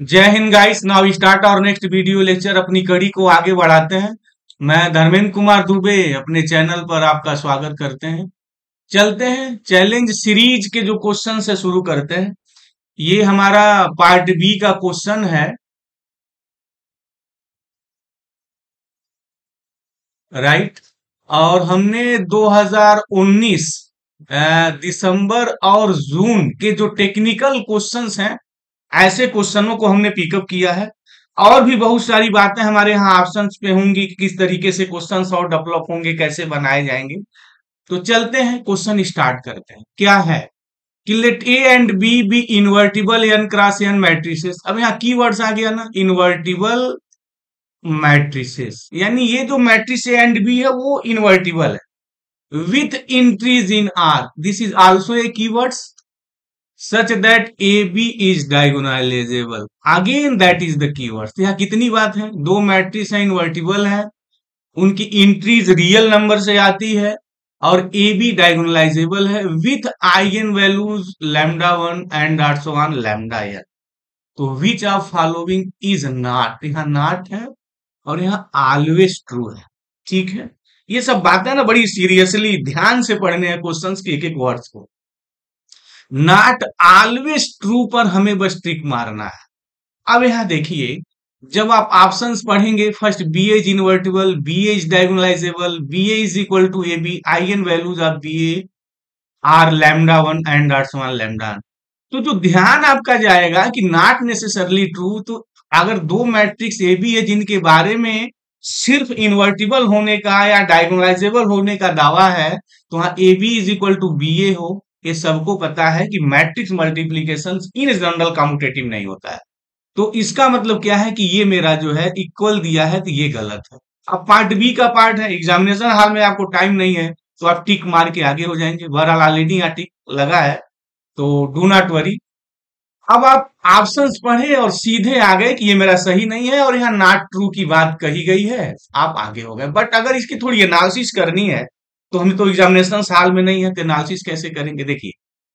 जय हिंद guys, now start और नेक्स्ट वीडियो लेक्चर। अपनी कड़ी को आगे बढ़ाते हैं। मैं धर्मेंद्र कुमार दुबे, अपने चैनल पर आपका स्वागत करते हैं। चलते हैं, चैलेंज सीरीज़ के जो क्वेश्चन से शुरू करते हैं। ये हमारा पार्ट बी का क्वेश्चन है। राइट? और हमने 2019 दिसंबर और जून के जो टेक्निकल क्वेश्चंस हैं ऐसे क्वेश्चनों को हमने पिकअप किया है। और भी बहुत सारी बातें हमारे यहाँ ऑप्शन पे होंगी कि किस तरीके से क्वेश्चन और डेवलप होंगे, कैसे बनाए जाएँगे। तो चलते हैं क्वेश्चन स्टार्ट करते हैं। क्या है? कि let A and B be invertible n cross n matrices अब यहाँ की वर्ड्स आ गया ना इन्वर्टिबल मैट्रिसेस यानी ये जो मैट्रिस ए एंड बी है, वो इन्वर्टिबल है। With entries in R this is also a keywords such that AB is diagonalizable. Again, that is the keyword. तो यहाँ कितनी बात है? दो मैट्रिक्स है इन्वर्टिबल है। उनकी इंट्रीज रियल नंबर से आती है और ए बी डायगोनलाइजेबल है with eigen values lambda one and arts one lambda n तो which of following is not यहाँ नॉट है और यहाँ ऑलवेज ट्रू है। ठीक है? ये सब बातें ना बड़ी सीरियसली ध्यान से पढ़ने हैं क्वेश्चंस के एक एक वर्ड्स को। नॉट ऑलवेज ट्रू पर हमें बस ट्रिक मारना है। अब यहाँ देखिए, जब आप ऑप्शंस पढ़ेंगे first B as invertible B as diagonalizable B A is equal to A B eigen values of B A are lambda one and arts one lambda तो जो ध्यान आपका जाएगा कि नॉट नेसेसरली ट्रू तो अगर दो मैट्रिक्स ए बी है जिनके बारे में सिर्फ़ इन्वर्टिबल होने का या डायगोनलाइजेबल होने का दावा है तो वहाँ A B is equal to B A हो। ये सबको पता है कि matrix multiplication in general commutative नहीं होता है। तो इसका मतलब क्या है कि ये मेरा जो है इक्वल दिया है तो ये गलत है। अब पार्ट बी का पार्ट है, एग्जामिनेशन हाल में आपको टाइम नहीं है तो आप टिक मार के आगे हो जाएँगे। बहरहाल ऑलरेडी यहाँ टिक, लगा है। तो डू नॉट वरी। अब आप ऑप्शन पढ़े और सीधे आ गए कि ये मेरा सही नहीं है और यहाँ नॉट ट्रू की बात कही गई है, आप आगे हो गए। बट अगर इसकी थोड़ी एनालिसिस करनी है तो हमें तो एग्जामिनेशन साल में नहीं है तो एनालिसिस कैसे करेंगे? देखिए,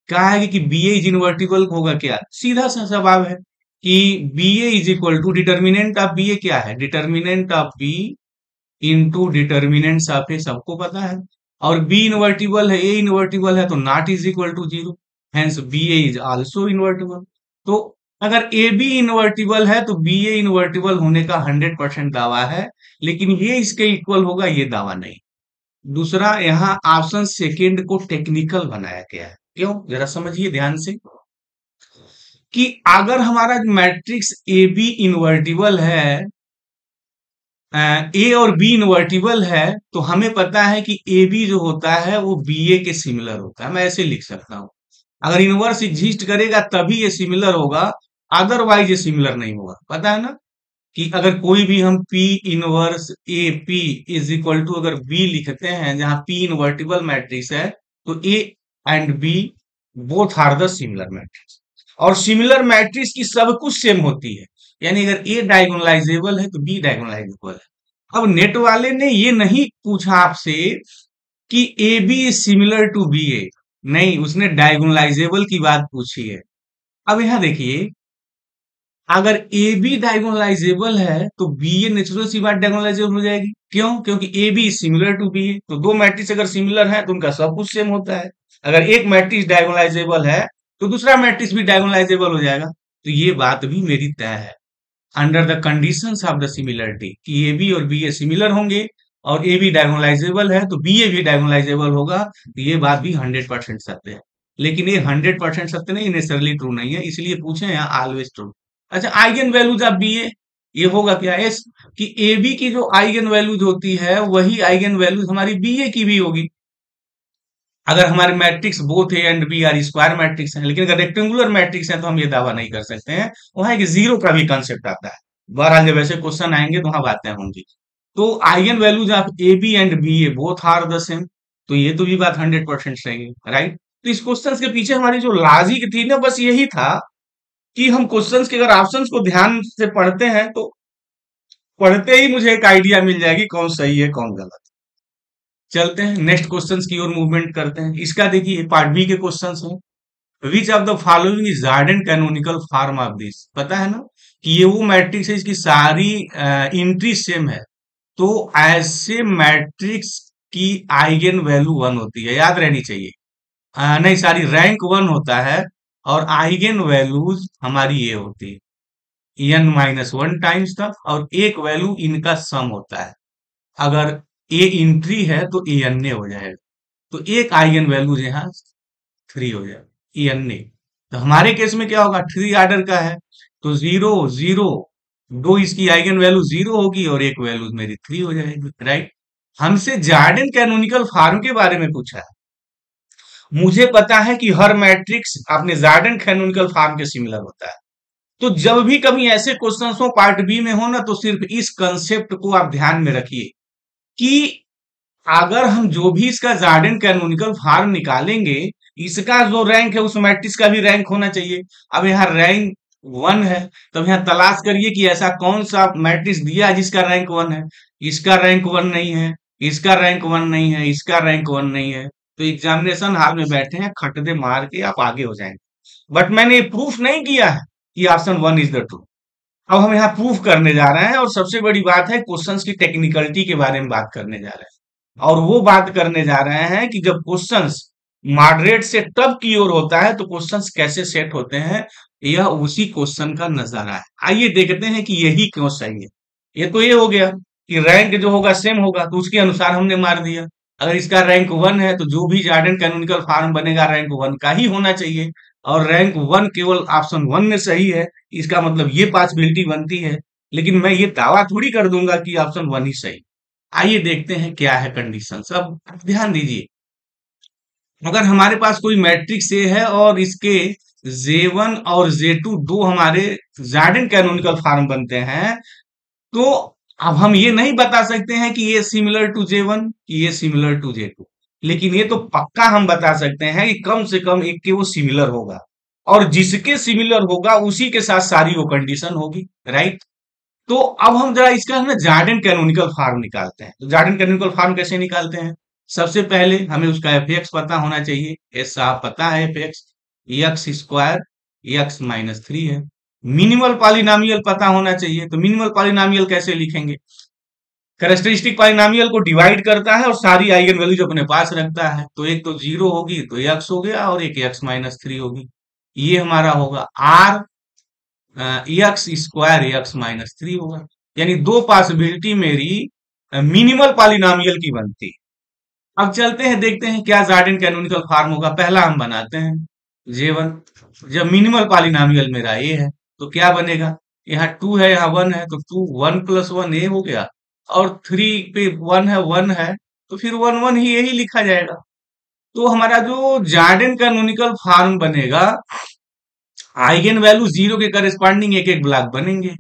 कहा है कि बी ए इज़ इन्वर्टिबल होगा क्या? सीधा सा जवाब है कि B A is equal to determinant of B A क्या है? Determinant of B into determinant of A सबको पता है। और बी इन्वर्टिबल है ए इन्वर्टिबल है तो not is equal to zero B A is also invertible तो अगर ए बी इन्वर्टिबल है तो बी ए इन्वर्टिबल होने का हंड्रेड परसेंट दावा है, लेकिन ये इसके इक्वल होगा, ये दावा नहीं। दूसरा, यहाँ ऑप्शन सेकेंड को टेक्निकल बनाया गया है। क्यों? जरा समझिए ध्यान से। कि अगर हमारा मैट्रिक्स ए बी इन्वर्टिबल है ए और बी इन्वर्टिबल है तो हमें पता है कि ए बी जो होता है, वो बी ए के सिमिलर होता है। मैं ऐसे लिख सकता हूँ। अगर इनवर्स एग्जिस्ट करेगा, तभी ये सिमिलर होगा अदरवाइज़ ये सिमिलर नहीं होगा। पता है ना? कि अगर कोई भी हम P inverse A P is equal to अगर B लिखते हैं, जहाँ P इन्वर्टिबल मैट्रिक्स है तो A and B both are the similar matrix और सिमिलर मैट्रिक्स की सब कुछ सेम होती है। यानी अगर ए डायगोनलाइजेबल है तो बी डायगोनलाइजेबल है। अब नेट वाले ने ये नहीं पूछा आपसे कि A B is similar to B A नहीं, उसने डायगोनलाइजेबल की बात पूछी है। अब यहाँ देखिए अगर ए बी डायगोनलाइजेबल है तो बी ए नेचुरल सी बात डायगोनलाइजेबल हो जाएगी। क्यों? क्योंकि A B similar to B A तो दो मैट्रिक्स अगर सिमिलर है तो उनका सब कुछ सेम होता है। अगर एक मैट्रिक्स डायगोनलाइजेबल है तो दूसरा मैट्रिक्स भी डायगोनलाइजेबल हो जाएगा। तो ये बात भी मेरी तय है। Under the condition of the similarity कि ए बी और बी ए सिमिलर होंगे, और ए बी डायगोनलाइजेबल है तो बी ए भी डायगोनलाइजेबल होगा। तो ये बात भी हंड्रेड परसेंट सत्य है। लेकिन ये हंड्रेड परसेंट सत्य नहीं नेचुरली ट्रू नहीं है, इसलिए पूछे यहाँ ऑलवेज ट्रू अच्छा आइगन वैल्यूज़ बी ए ये होगा क्या? एस कि ए बी की जो आइगन वैल्यूज़ होती है, वही आइगन वैल्यूज़ हमारी बी ए की भी होगी। अगर हमारे matrix both A and B are square matrix हैं, लेकिन अगर रेक्टेंगुलर मैट्रिक्स हैं तो हम ये दावा नहीं कर सकते हैं। वहाँ एक ज़ीरो का भी कंसेप्ट आता है। बहरहाल जब ऐसे क्वेश्चन आएँगे तो वहाँ बातें होंगी। तो eigen values of A B and B A both are the same तो ये तो भी बात हंड्रेड परसेंट सही है राइट तो इस क्वेश्चन के पीछे हमारी जो लॉजिक थी ना, बस यही था कि हम क्वेश्चंस के अगर ऑप्शंस को ध्यान से पढ़ते हैं तो पढ़ते ही मुझे एक आइडिया मिल जाएगी कौन सही है कौन गलत है। चलते हैं नेक्स्ट क्वेश्चंस की ओर मूवमेंट करते हैं। इसका देखिए पार्ट बी के क्वेश्चंस हैं। Which of the following is Jordan canonical form of this पता है ना कि ये वो मैट्रिक्स है इसकी सारी इंट्री सेम है। तो ऐसे मैट्रिक्स की आइगन वैल्यू वन होती है। याद रहनी चाहिए। आ, नहीं सारी रैंक वन होता है। और आइगन वैल्यूज़ हमारी ये होती है। एन माइनस वन टाइम्स तक और एक वैल्यू इनका सम होता है। अगर ए इंट्री है तो ए एन ए हो जाएगा। तो एक आइगन वैल्यू यहाँ थ्री हो जाएगा। ए एन ए तो हमारे केस में क्या होगा? थ्री आर्डर का है। तो ज़ीरो ज़ीरो दो इसकी आइगन वैल्यू ज़ीरो होगी और एक वैल्यू मेरी थ्री हो जाएगी राइट हमसे जार्डन कैनोनिकल फार्म के बारे में पूछा है। मुझे पता है कि हर मैट्रिक्स अपने जार्डन कैनोनिकल फार्म के सिमिलर होता है। तो जब भी कभी ऐसे क्वेश्चन हो पार्ट बी में हो ना तो सिर्फ़ इस कंसेप्ट को आप ध्यान में रखिए कि अगर हम जो भी इसका जार्डन कैनोनिकल फार्म निकालेंगे, इसका जो रैंक है, उस मैट्रिक्स का भी रैंक होना चाहिए। अब यहाँ रैंक वन है तो यहाँ तलाश करिए कि ऐसा कौन सा मैट्रिक्स दिया जिसका रैंक वन है। इसका रैंक वन नहीं है, इसका रैंक वन नहीं है, इसका रैंक वन नहीं है। तो एग्जामिनेशन हाल में बैठे हैं, खटदे मार के आप आगे हो जाएँगे। बट मैंने प्रूफ नहीं किया है कि option one is the true अब हम यहाँ प्रूफ करने जा रहे हैं और सबसे बड़ी बात है क्वेश्चन की टेक्निकलिटी के बारे में बात करने जा रहे हैं। और वो बात करने जा रहे हैं कि जब क्वेश्चन मॉडरेट से टब की ओर होता है तो क्वेश्चंस कैसे सेट होते हैं, यह उसी क्वेश्चन का नज़ारा है। आइए देखते हैं कि यही क्यों सही है। ये तो ये हो गया कि रैंक जो होगा सेम होगा तो उसके अनुसार हमने मार दिया। अगर इसका रैंक वन है तो जो भी जार्डन कैनोनिकल फार्म बनेगा रैंक वन का ही होना चाहिए। और रैंक वन केवल ऑप्शन वन में सही है, इसका मतलब ये पॉसिबिलिटी बनती है। लेकिन मैं ये दावा थोड़ी कर दूँगा कि ऑप्शन वन ही सही। आइए देखते हैं क्या है कंडीशन अब ध्यान दीजिए, अगर हमारे पास कोई मैट्रिक्स ए है और इसके जे वन और जे टू दो हमारे जार्डन कैनोनिकल फार्म बनते हैं तो अब हम ये नहीं बता सकते हैं कि ये सिमिलर टू जे वन ये सिमिलर टू जे टू लेकिन ये तो पक्का हम बता सकते हैं कि कम से कम एक के वो सिमिलर होगा। और जिसके सिमिलर होगा, उसी के साथ सारी वो कंडीशन होगी राइट तो अब हम जरा इसका ना जार्डन कैनोनिकल फार्म निकालते हैं। तो जार्डन कैनोनिकल फार्म कैसे निकालते हैं? सबसे पहले हमें उसका एफ़ एक्स पता होना चाहिए। एस साहब पता है F X X square X minus three है। मिनिमल पॉलिनामियल पता होना चाहिए। तो मिनिमल पॉलिनामियल कैसे लिखेंगे? करेक्टरिस्टिक पॉलिनामियल को डिवाइड करता है और सारी आइगन वैल्यूज़ अपने पास रखता है। तो एक तो ज़ीरो होगी तो एक्स हो गया और एक एक्स माइनस थ्री होगी। ये हमारा होगा R X square X minus three होगा। यानी दो पॉसिबिलिटी मेरी मिनिमल पॉलिनामियल की बनती अब चलते हैं, देखते हैं क्या जार्डन कैनोनिकल फार्म होगा। पहला हम बनाते हैं। जे वन जब मिनिमल पॉलिनामियल मेरा ए है तो क्या बनेगा? यहाँ टू है, यहाँ वन है तो two one plus one A हो गया। और थ्री पे वन है वन है तो फिर वन वन ही यही लिखा जाएगा। तो हमारा जो जार्डन कैनोनिकल फॉर्म बनेगा आइगन वैल्यू ज़ीरो के करस्पॉन्डिंग एक एक ब्लॉक बनेंगे।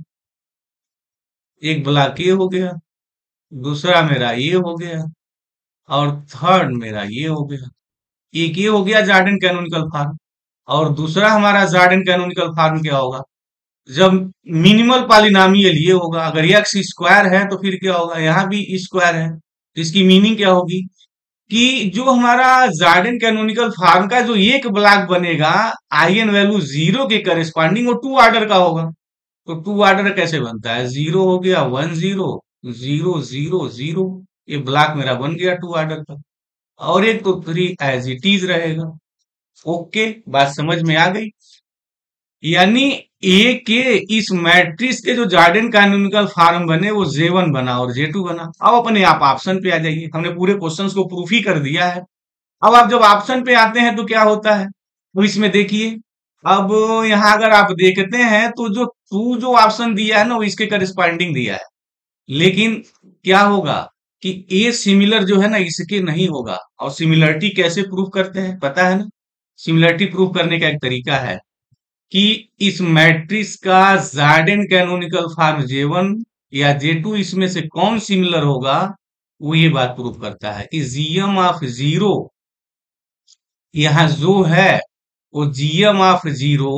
एक ब्लॉक ये हो गया, दूसरा मेरा ये हो गया, और थर्ड मेरा ये हो गया। एक ये हो गया जार्डन कैनोनिकल फॉर्म और दूसरा हमारा जार्डन कैनोनिकल फॉर्म क्या होगा? जब मिनिमल पॉलिनामियल ये होगा, अगर एक्स स्क्वायर है तो फिर क्या होगा? यहाँ भी स्क्वायर है तो इसकी मीनिंग क्या होगी? कि जो हमारा जार्डन कैनोनिकल फार्म का जो एक ब्लॉक बनेगा आइगन वैल्यू ज़ीरो के करस्पॉन्डिंग वो टू ऑर्डर का होगा। तो टू ऑर्डर कैसे बनता है? ज़ीरो हो गया one zero zero zero zero ये ब्लॉक मेरा बन गया टू ऑर्डर का। और एक तो थ्री एज इट इज़ रहेगा। ओके बात समझ में आ गई? यानी ए के इस मैट्रिक्स के जो जार्डन कैनोनिकल फॉर्म बने, वो जे वन बना और जे टू बना। अब अपने आप ऑप्शन पे आ जाइए। हमने पूरे क्वेश्चंस को प्रूफ ही कर दिया है। अब आप जब ऑप्शन पे आते हैं तो क्या होता है? तो इसमें देखिए। अब यहाँ अगर आप देखते हैं तो जो टू जो ऑप्शन दिया है ना, वो इसके करस्पॉन्डिंग दिया है। लेकिन क्या होगा कि ए सिमिलर जो है ना, इसके नहीं होगा। और सिमिलरिटी कैसे प्रूफ करते हैं? पता है ना? सिमिलरिटी प्रूफ करने का एक तरीका है। कि इस मैट्रिक्स का Jordan canonical form J one या जे टू इसमें से कौन सिमिलर होगा, वो ये बात प्रूफ करता है कि जीएम ऑफ़ ज़ीरो यहाँ जो है, वो GM of zero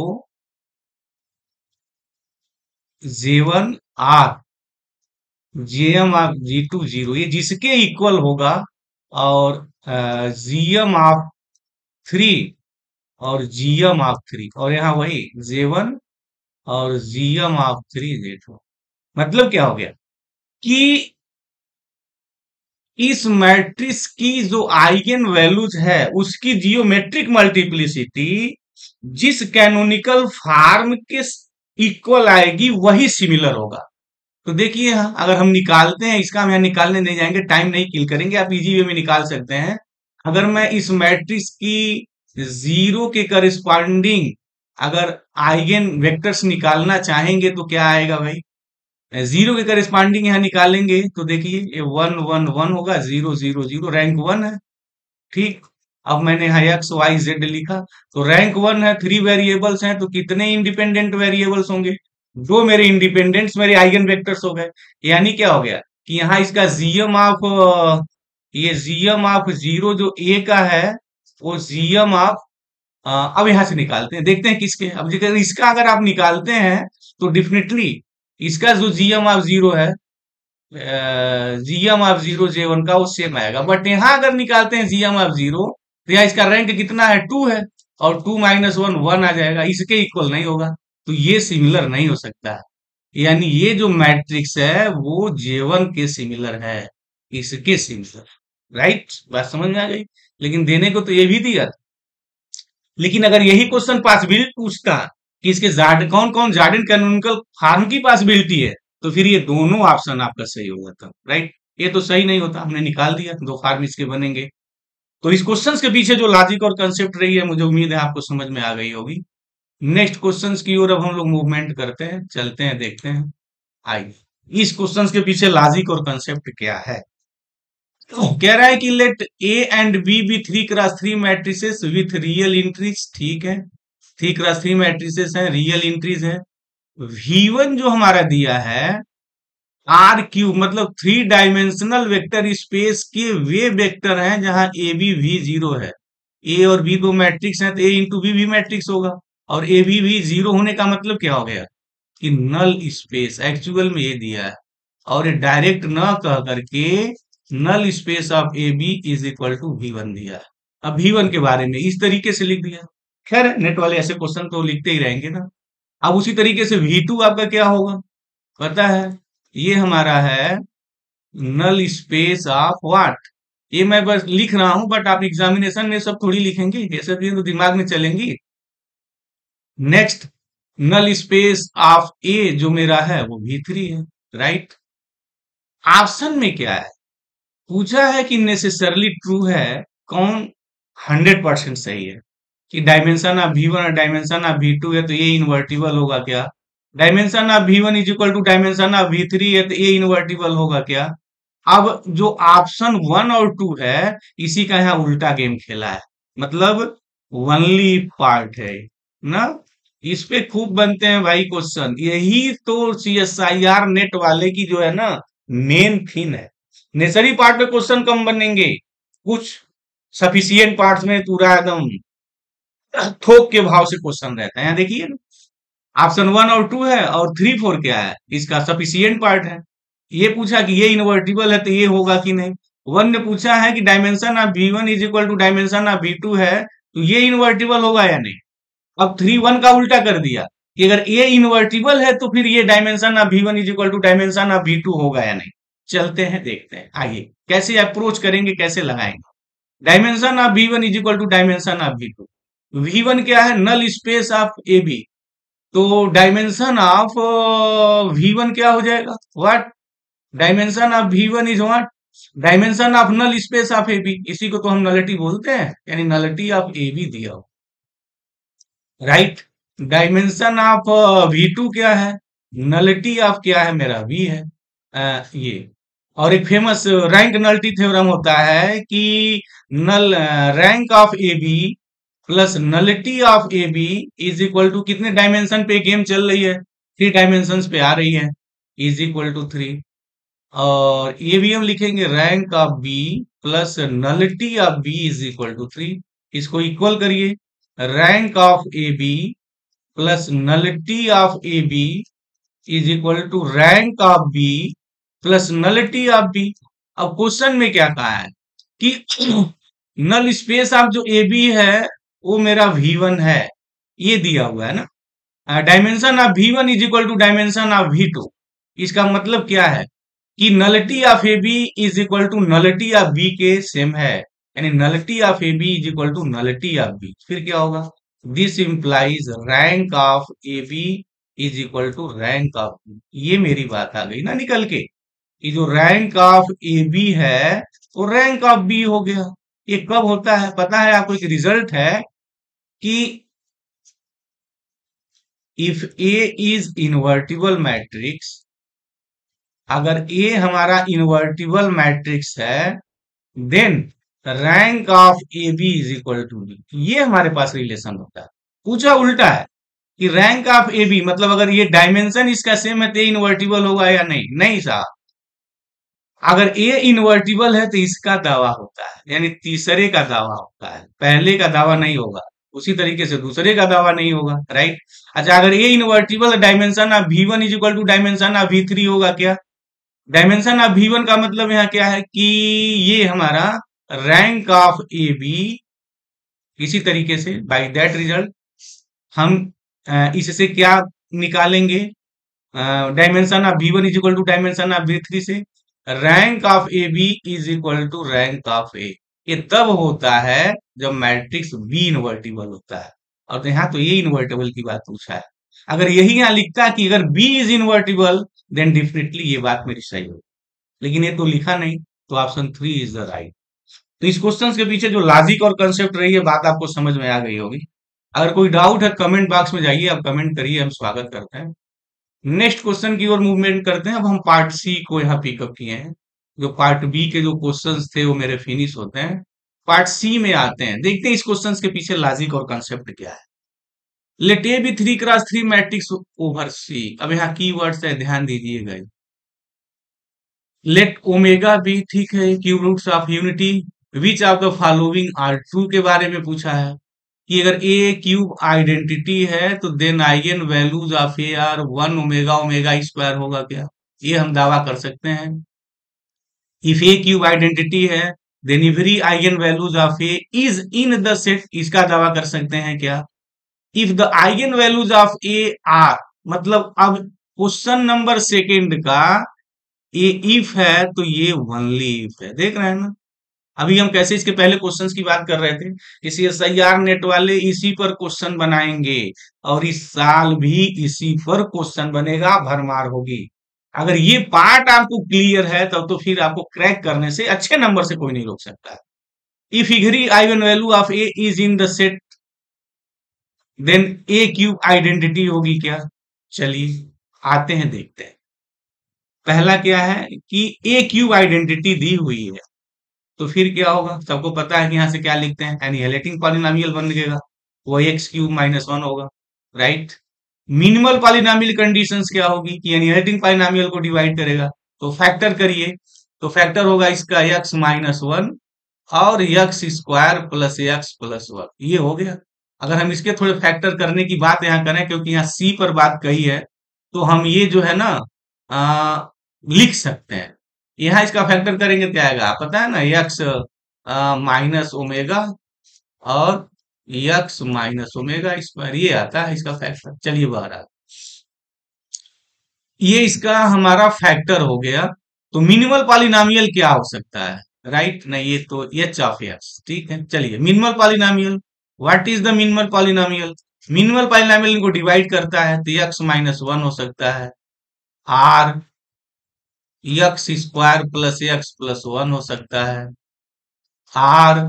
J one or GM of J two zero ये जिसके इक्वल होगा और जीएम ऑफ़ थ्री और जीएम ऑफ़ थ्री और यहाँ वही जे वन और GM of three J two मतलब क्या हो गया? कि इस मैट्रिक्स की जो आइगन वैल्यूज़ है, उसकी जियोमेट्रिक मल्टीप्लिसिटी, जिस कैनोनिकल फार्म के इक्वल आएगी, वही सिमिलर होगा। तो देखिए अगर हम निकालते हैं, इसका हम यहाँ निकालने नहीं जाएँगे, टाइम नहीं किल करेंगे, आप इजी वे में निकाल सकते हैं। अगर मैं इस मैट्रिक्स की ज़ीरो के करस्पॉन्डिंग अगर आइगन वेक्टर्स निकालना चाहेंगे तो क्या आएगा भाई? ज़ीरो के करस्पॉन्डिंग यहाँ निकालेंगे तो देखिए, ये वन वन वन होगा, zero zero zero rank one है। ठीक, अब मैंने यहाँ एक्स वाई जेड लिखा तो रैंक वन है थ्री वेरिएबल्स हैं तो कितने इंडिपेंडेंट वेरिएबल्स होंगे? दो मेरे इंडिपेंडेंट्स मेरे आइगन वेक्टर्स हो गए। यानी क्या हो गया कि यहाँ इसका जीएम ऑफ़ ये जीएम ऑफ़ ज़ीरो जो ए का है वो जीएम ऑफ़ अब यहाँ से निकालते हैं। देखते हैं किसके, अब इसका अगर आप निकालते हैं तो डिफिनेटली इसका जो जीएम ऑफ़ ज़ीरो है GM of zero J one का, वो सेम आएगा। बट यहाँ अगर निकालते हैं जीएम ऑफ़ ज़ीरो तो यहाँ इसका रैंक कितना है? टू है, और टू माइनस वन वन आ जाएगा। इसके इक्वल नहीं होगा। तो ये सिमिलर नहीं हो सकता। है यानी ये जो मैट्रिक्स है, वो जेवन के सिमिलर है। इसके सिमिलर राइट बात समझ में आ गई? लेकिन देने को तो ये भी दिया लेकिन अगर यही क्वेश्चन पॉसिबिलिटी पूछता कि इसके जार्ड कौन कौन जार्डन कैनोनिकल फार्म की पॉसिबिलिटी है तो फिर ये दोनों ऑप्शन आपका सही हो जाता राइट ये तो सही नहीं होता, हमने निकाल दिया, दो फार्म इसके बनेंगे। तो इस क्वेश्चन के पीछे जो लॉजिक और कंसेप्ट रही है, मुझे उम्मीद है आपको समझ में आ गई होगी। नेक्स्ट क्वेश्चन की ओर अब हम लोग मूवमेंट करते हैं, चलते हैं, देखते हैं, आइए। इस क्वेश्चन के पीछे लॉजिक और कंसेप्ट क्या है? कह रहा है कि let A and B be three cross three matrices with real entries ठीक है? थ्री क्रॉस थ्री मैट्रिसेस है रियल इंट्रीज है। वी वन जो हमारा दिया है आर क्यू मतलब थ्री डायमेंशनल वेक्टर स्पेस के वे वेक्टर हैं जहाँ ए बी वी ज़ीरो है। ए और बी दो मैट्रिक्स हैं तो ए इंटू बी भी मैट्रिक्स होगा। और ए बी वी ज़ीरो होने का मतलब क्या हो गया? कि नल स्पेस एक्चुअल में ये दिया है। और ये डायरेक्ट न कह करके null space of A B is equal to V one दिया। अब वी वन के बारे में इस तरीके से लिख दिया। खैर नेट वाले ऐसे क्वेश्चन तो लिखते ही रहेंगे ना। अब उसी तरीके से वी टू आपका क्या होगा? पता है, ये हमारा है नल स्पेस ऑफ़ व्हाट ये मैं बस लिख रहा हूँ बट आप एग्जामिनेशन में सब थोड़ी लिखेंगे। ये सब तो दिमाग में चलेंगी। Next null space of A जो मेरा है, वो भी थ्री है राइट ऑप्शन में क्या है? पूछा है कि नेसेसरली ट्रू है, कौन हंड्रेड परसेंट सही है? कि डायमेंशन ऑफ़ वी वन और डायमेंशन ऑफ़ वी टू है तो ये इन्वर्टिबल होगा क्या? Dimension of V one is equal to dimension of V three है तो ये इन्वर्टिबल होगा क्या? अब जो ऑप्शन वन और टू है, इसी का यहाँ उल्टा गेम खेला है। मतलब वनली पार्ट है, ना? इस पे खूब बनते हैं भाई क्वेश्चन यही तो C S I R NET वाले की जो है ना मेन थीम है। नेसरी पार्ट में क्वेश्चन कम बनेंगे। कुछ सफिशियंट पार्ट में पूरा एकदम थोक के भाव से क्वेश्चन रहता है। यहाँ देखिए ऑप्शन वन और टू है और थ्री फोर क्या है? इसका सफिशियंट पार्ट है। ये पूछा कि ये इन्वर्टिबल है तो ये होगा कि नहीं? वन ने पूछा है कि dimension of V one is equal to dimension of V two है तो ये इन्वर्टिबल होगा या नहीं? अब थ्री वन का उल्टा कर दिया कि अगर ए इन्वर्टिबल है तो फिर ये dimension of V one is equal to dimension of V two होगा या नहीं? चलते हैं देखते हैं। आइए कैसे अप्रोच करेंगे कैसे लगाएँगे? Dimension of V one is equal to dimension of V two V one क्या है? Null space of A B तो डायमेंशन ऑफ़ वी वन क्या हो जाएगा? What dimension of V one is what dimension of null space of A B इसी को तो हम नलिटी बोलते हैं यानी नलिटी ऑफ़ ए बी दिया हो right dimension of V two क्या है? नलिटी ऑफ़ क्या है? मेरा वी है। आ, ये। और एक फ़ेमस रैंक नल्टी थ्योरम होता है कि null rank of A B plus nullity of A B is equal to कितने डायमेंशन पे गेम चल रही है? थ्री डायमेंशन पे आ रही है। इज़ इक्वल टू थ्री और ये भी हम लिखेंगे rank of B plus nullity of B is equal to three इसको इक्वल करिए। Rank of A B plus nullity of A B is equal to rank of B plus nullity of B अब question में क्या कहा है? कि नल space of जो A B है, वो मेरा वी वन है। ये दिया हुआ है ना? Dimension of V one is equal to dimension of V two इसका मतलब क्या है? कि nullity of A B is equal to nullity of B के सेम है। यानी nullity of A B is equal to nullity of B फिर क्या होगा? This implies rank of A B is equal to rank of ये मेरी बात आ गई ना निकल के। कि जो रैंक ऑफ़ ए बी है वो रैंक ऑफ़ बी हो गया। ये कब होता है? पता है, आपको एक रिज़ल्ट है कि if A is invertible matrix अगर ए हमारा इन्वर्टिबल मैट्रिक्स है then rank of A B is equal to B ये हमारे पास रिलेशन होता है। पूछा उल्टा है कि रैंक ऑफ़ ए बी मतलब अगर ये डायमेंशन इसका सेम है तो इन्वर्टिबल होगा या नहीं? नहीं, साहब। अगर ए इन्वर्टिबल है तो इसका दावा होता है, यानी तीसरे का दावा होता है। पहले का दावा नहीं होगा, उसी तरीके से दूसरे का दावा नहीं होगा राइट अच्छा अगर A invertible dimension of V one is equal to dimension of V three होगा क्या? डायमेंशन ऑफ़ वी वन का मतलब यहाँ क्या है कि ये हमारा रैंक ऑफ़ ए बी इसी तरीके से बाय दैट रिज़ल्ट हम इससे क्या निकालेंगे? Dimension of V one is equal to dimension of V three से rank of A B is equal to rank of A ये तब होता है जब मैट्रिक्स बी इन्वर्टिबल होता है। और तो यहाँ तो ये इन्वर्टेबल की बात पूछा है। अगर यही यहाँ लिखता कि अगर B is invertible then definitely ये बात मेरी सही होगी। लेकिन ये तो लिखा नहीं तो option three is the right तो इस क्वेश्चन के पीछे जो लॉजिक और कंसेप्ट रही है, बात आपको समझ में आ गई होगी। अगर कोई डाउट है कमेंट बॉक्स में जाइए, आप कमेंट करिए, हम स्वागत करते हैं। नेक्स्ट क्वेश्चन की ओर मूवमेंट करते हैं। अब हम पार्ट सी को यहाँ पिकअप किए हैं। जो पार्ट बी के जो क्वेश्चंस थे, वो मेरे फिनिश होते हैं। पार्ट सी में आते हैं। देखते हैं इस क्वेश्चन के पीछे लॉजिक और कंसेप्ट क्या है। Let A B three cross three matrix over C अब यहाँ की वर्ड्स है, ध्यान दीजिएगा। लेट ओमेगा बी ठीक है। Cube roots of unity which of the following are true के बारे में पूछा है। कि अगर ए क्यूब आइडेंटिटी है तो then eigen values of A are one omega omega square होगा क्या? ये हम दावा कर सकते हैं। इफ़ ए क्यूब आइडेंटिटी है then every eigen values of A is in the set इसका दावा कर सकते हैं क्या? If the eigen values of A are मतलब अब क्वेश्चन नंबर सेकेंड का ए इफ़ है तो ये वनली इफ़ है। देख रहे हैं ना? अभी हम कैसे इसके पहले क्वेश्चन की बात कर रहे थे इसी एस आई आर नेट वाले इसी पर क्वेश्चन बनाएँगे और इस साल भी इसी पर क्वेश्चन बनेगा, भरमार होगी। अगर ये पार्ट आपको क्लियर है, तब तो फिर आपको क्रैक करने से अच्छे नंबर से कोई नहीं रोक सकता। Every eigen value of A is in the set then A cube identity होगी क्या? चलिए, आते हैं, देखते हैं। पहला क्या है कि ए क्यूब आइडेंटिटी दी हुई है। तो फिर क्या होगा? सबको पता है कि यहाँ से क्या लिखते हैं? एनिहेलेटिंग पॉलिनोमियल बन गएगा वो एक्स क्यूब माइनस वन होगा राइट मिनिमल पॉलिनोमियल कंडीशंस क्या होगी? कि एनिहेलेटिंग पॉलिनोमियल को डिवाइड करेगा। तो फैक्टर करिए। तो फैक्टर होगा इसका एक्स माइनस वन और X square plus X plus one ये हो गया। अगर हम इसके थोड़े फैक्टर करने की बात यहाँ करें क्योंकि यहाँ सी पर बात कही है तो हम ये जो है ना आ, लिख सकते हैं। यहाँ इसका फैक्टर करेंगे क्या आएगा? पता है ना, यक्स माइनस ओमेगा और यक्स माइनस ओमेगा स्क्वायर ये आता है, इसका फैक्टर चलिए बाहर आ ये इसका हमारा फैक्टर हो गया। तो मिनिमल पॉलिनोमियल क्या हो सकता है? राइट नहीं, ये तो एच ऑफ़ एक्स ठीक है? चलिए minimal polynomial what is the minimal polynomial minimal polynomial इनको डिवाइड करता है तो एक्स माइनस वन हो सकता है। Or X square plus X plus one हो सकता है। आर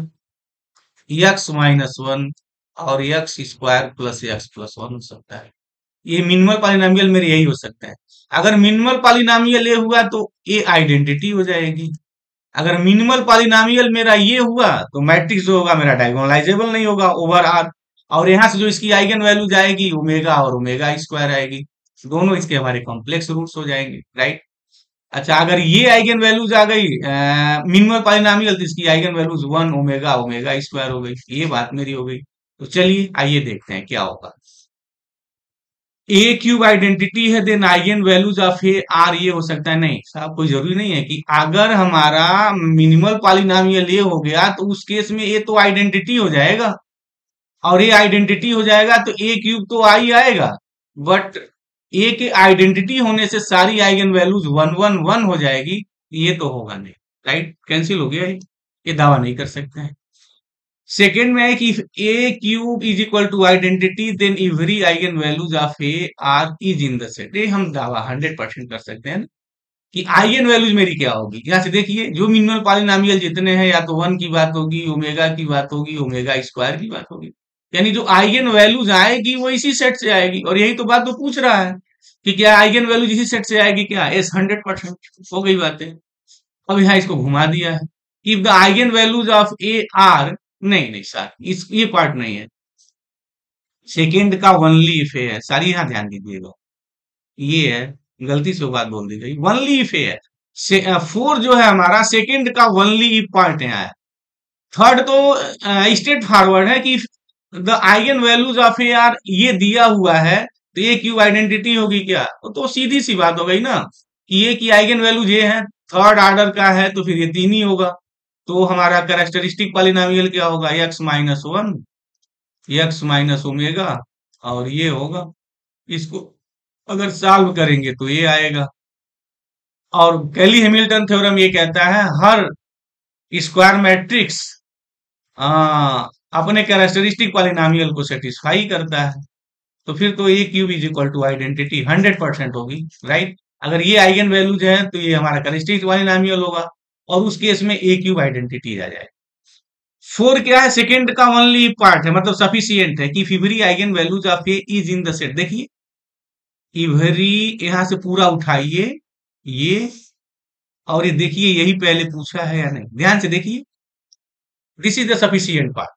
यक्स माइनस वन और X square plus X plus one हो सकता है। ये मिनिमल पॉलिनोमियल मेरे यही हो सकता है। अगर मिनिमल पॉलिनोमियल ये हुआ तो ए आइडेंटिटी हो जाएगी। अगर मिनिमल पॉलिनोमियल मेरा ये हुआ तो मैट्रिक्स जो होगा मेरा डायगोनलाइजेबल नहीं होगा ओवर आर और यहाँ से जो इसकी आइगन वैल्यू जाएगी ओमेगा और ओमेगा स्क्वायर आएगी। दोनों इसके हमारे कॉम्प्लेक्स रूट्स हो जाएँगे राइट अच्छा अगर ये आइगन वैल्यूज़ आ गई मिनिमम पालिनामियल तो इसकी eigen values one omega omega square हो गई, ये बात मेरी हो गई। तो चलिए, आइए देखते हैं क्या होगा। ए क्यूब आइडेंटिटी है then eigen values of A are ये हो सकता है। नहीं, साहब, कोई ज़रूरी नहीं है कि अगर हमारा मिनिमल पॉलिनोमियल ये हो गया तो उस केस में ए तो आइडेंटिटी हो जाएगा। और ये आइडेंटिटी हो जाएगा तो ए क्यूब तो आई आएगा। बट ए के आइडेंटिटी होने से सारी eigen values one one one हो जाएगी, ये तो होगा नहीं राइट कैंसिल हो गया ये दावा नहीं कर सकते हैं। सेकेंड में है कि A cube is equal to identity then every eigen values of A are is in the set ये हम दावा हंड्रेड परसेंट कर सकते हैं कि आइगन वैल्यूज़ मेरी क्या होगी? यहाँ से देखिए, जो मिनिमल पॉलिनोमियल जितने हैं, या तो वन की बात होगी ओमेगा की बात होगी ओमेगा स्क्वायर की बात होगी। यानी जो आइगन वैल्यूज़ आएगी वो इसी सेट से आएगी। और यही तो बात तो पूछ रहा है कि क्या आइगन वैल्यूज़ इसी सेट से आएगी क्या? एस हंड्रेड परसेंट हो गई बात। अब यहाँ इसको घुमा दिया है। If the eigen values of A are नहीं नहीं सर इस, ये पार्ट नहीं है। सेकेंड का वनली इफ़ है। सारी यहाँ ध्यान दीजिएगा। ये है, गलती से बात बोल दी गई। वनली इफ़ है। फोर जो है हमारा सेकेंड का वनली पार्ट यहाँ है। थर्ड तो स्टेट फॉरवर्ड है कि the eigen values of A are ये दिया हुआ है तो ये क्यूब आइडेंटिटी होगी क्या? तो सीधी सी बात हो गई ना, कि ये की आइगन वैल्यूज़ ये है थर्ड ऑर्डर का है तो फिर ये तीन ही होगा। तो हमारा कैरेक्टरिस्टिक पॉलिनोमियल क्या होगा? X minus one X minus omega और ये होगा। इसको अगर सॉल्व करेंगे तो ये आएगा। और कैली हेमिल्टन थ्योरम ये कहता है, हर स्क्वायर मैट्रिक्स अपने कैरेक्टरिस्टिक पॉलिनोमियल को सेटिस्फाई करता है तो फिर तो A cube is equal to identity hundred percent होगी राइट अगर ये आइगन वैल्यूज़ है तो ये हमारा कैरेक्टरिस्टिक पॉलिनोमियल होगा और उस केस में ए क्यूब आइडेंटिटी आ जाए फोर क्या है? सेकेंड का ओनली पार्ट है मतलब सफिशियंट है कि if every eigen values of A is in the set देखिए इवरी यहाँ से पूरा उठाइए, ये, और ये देखिए, यही पहले पूछा है या नहीं? ध्यान से देखिए। This is the sufficient part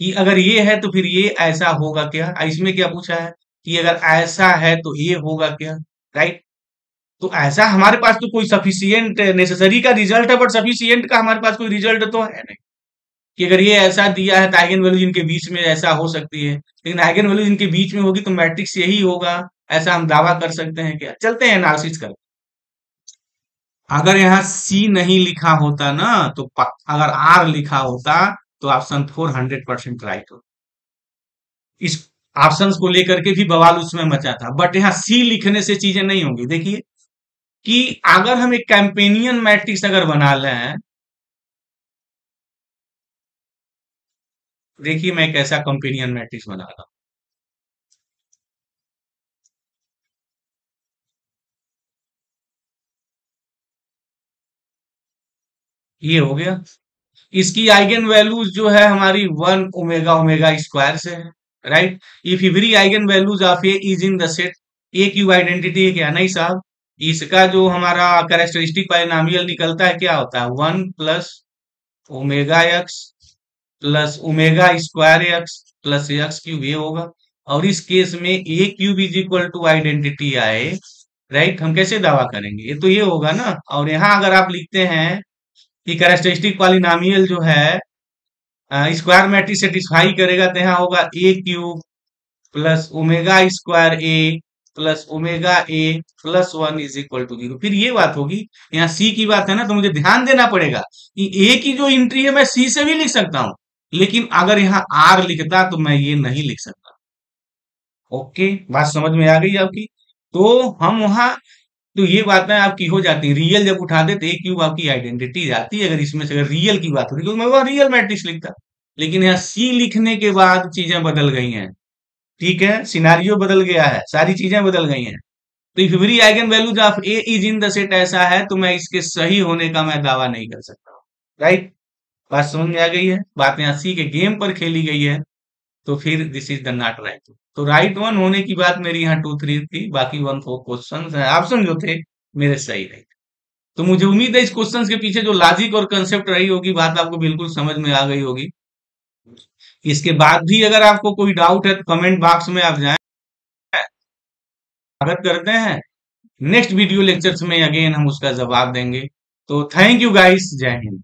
कि अगर ये है तो फिर ये ऐसा होगा क्या? इसमें क्या पूछा है? कि अगर ऐसा है तो ये होगा क्या? राइट तो ऐसा हमारे पास तो कोई सफिशियंट नेसेसरी का रिज़ल्ट है बट सफिशियंट का हमारे पास कोई रिज़ल्ट तो है नहीं। कि अगर ये ऐसा दिया है तो आइगन वैल्यू इनके बीच में ऐसा हो सकती है। लेकिन आइगन वैल्यू इनके बीच में होगी तो मैट्रिक्स यही होगा। ऐसा हम दावा कर सकते हैं क्या? चलते हैं एनालिसिस कर अगर यहाँ सी नहीं लिखा होता ना तो अगर आर लिखा होता तो option four hundred percent right हो। इस ऑप्शन को लेकर के भी बवाल उसमें मचा था। बट यहाँ सी लिखने से चीज़ें नहीं होंगी। देखिए कि अगर हम एक कैंपेनियन मैट्रिक्स अगर बना लें, देखिए मैं कैसा कंपेनियन मैट्रिक्स बना रहा हूँ। ये हो गया। इसकी आइगन वैल्यूज़ जो है हमारी वन ओमेगा ओमेगा स्क्वायर से है right if every eigen values of A is in the set A cube identity है? क्या नहीं साहब, इसका जो हमारा कैरेक्टरिस्टिक पाइनामियल निकलता है, क्या होता है? One plus omega X plus omega square X plus X cube ये होगा। और इस केस में A cube is equal to identity आए राइट हम कैसे दावा करेंगे? ये तो ये होगा ना। और यहाँ अगर आप लिखते हैं कि कैरेक्टरिस्टिक पॉलिनोमियल जो है स्क्वायर मैट्रिक्स सेटिस्फाई करेगा तो यहाँ होगा A cube plus omega square A plus omega A plus one is equal to zero फिर ये बात होगी, यहाँ सी की बात है ना तो मुझे ध्यान देना पड़ेगा कि ए की जो एंट्री है, मैं सी से भी लिख सकता हूँ, लेकिन अगर यहाँ आर लिखता तो मैं ये नहीं लिख सकता। ओके बात समझ में आ गई आपकी? तो हम वहाँ तो ये बातें आपकी हो जाती है। रियल जब उठा दे तो एक क्यूब आपकी आइडेंटिटी जाती है, अगर इसमें से अगर रियल की बात होती तो मैं वह रियल मैट्रिक्स लिखता। लेकिन यहाँ सी लिखने के बाद चीज़ें बदल गई हैं। ठीक है? सिनारियो बदल गया है। सारी चीज़ें बदल गई हैं। तो if every eigen values of A is in the set ऐसा है तो मैं इसके सही होने का मैं दावा नहीं कर सकता। राइट बात समझ में आ गई है? बात यहाँ सी के गेम पर खेली गई है। तो फिर this is the not right तो राइट वन होने की बात मेरी यहाँ टू थ्री थी, बाकी वन फोर क्वेश्चन ऑप्शन जो थे, मेरे सही रहे तो मुझे उम्मीद है इस क्वेश्चन के पीछे जो लॉजिक और कंसेप्ट रही होगी, बात आपको बिल्कुल समझ में आ गई होगी। इसके बाद भी अगर आपको कोई डाउट है तो कमेंट बॉक्स में आप जाए। स्वागत करते हैं। नेक्स्ट वीडियो लेक्चर्स में अगेन हम उसका जवाब देंगे। तो थैंक यू गाइस जय हिंद।